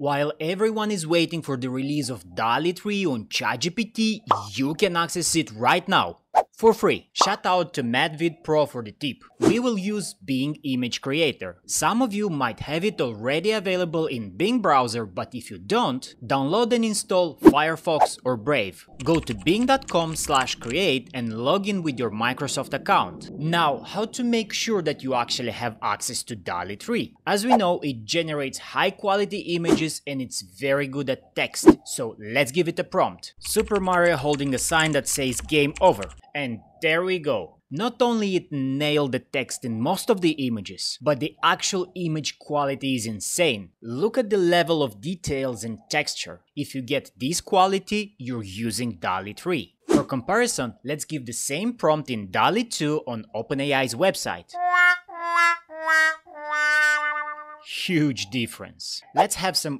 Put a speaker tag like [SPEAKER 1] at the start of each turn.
[SPEAKER 1] While everyone is waiting for the release of DALL-E 3 on ChatGPT, you can access it right now for free. Shout out to MattVidPro for the tip. We will use Bing Image Creator. Some of you might have it already available in Bing browser, but if you don't, download and install Firefox or Brave. Go to bing.com slash create and log in with your Microsoft account. Now, how to make sure that you actually have access to DALL-E 3? As we know, it generates high quality images and it's very good at text, so let's give it a prompt. Super Mario holding a sign that says game over. And there we go. Not only it nailed the text in most of the images, but the actual image quality is insane. Look at the level of details and texture. If you get this quality, you're using DALL-E 3. For comparison, let's give the same prompt in DALL-E 2 on OpenAI's website. Huge difference. Let's have some